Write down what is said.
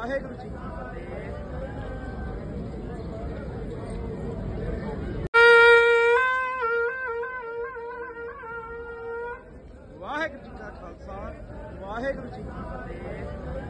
ਵਾਹਿਗੁਰੂ ਜੀ ਵਾਹਿਗੁਰੂ ਜੀ ਕਾ ਖਾਲਸਾ ਵਾਹਿਗੁਰੂ ਜੀ ਕੀ ਫਤਿਹ।